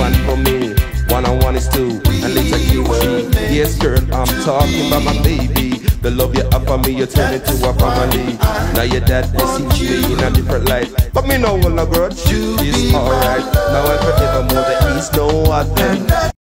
one for me. One on one is two, and later keyword. Yes, girl, I'm talking about my baby. The love you have for me, you turn it to a family. Now your dad is you in a different life. But me no one a grudge, it's alright. Now I'm forever more. there is no other.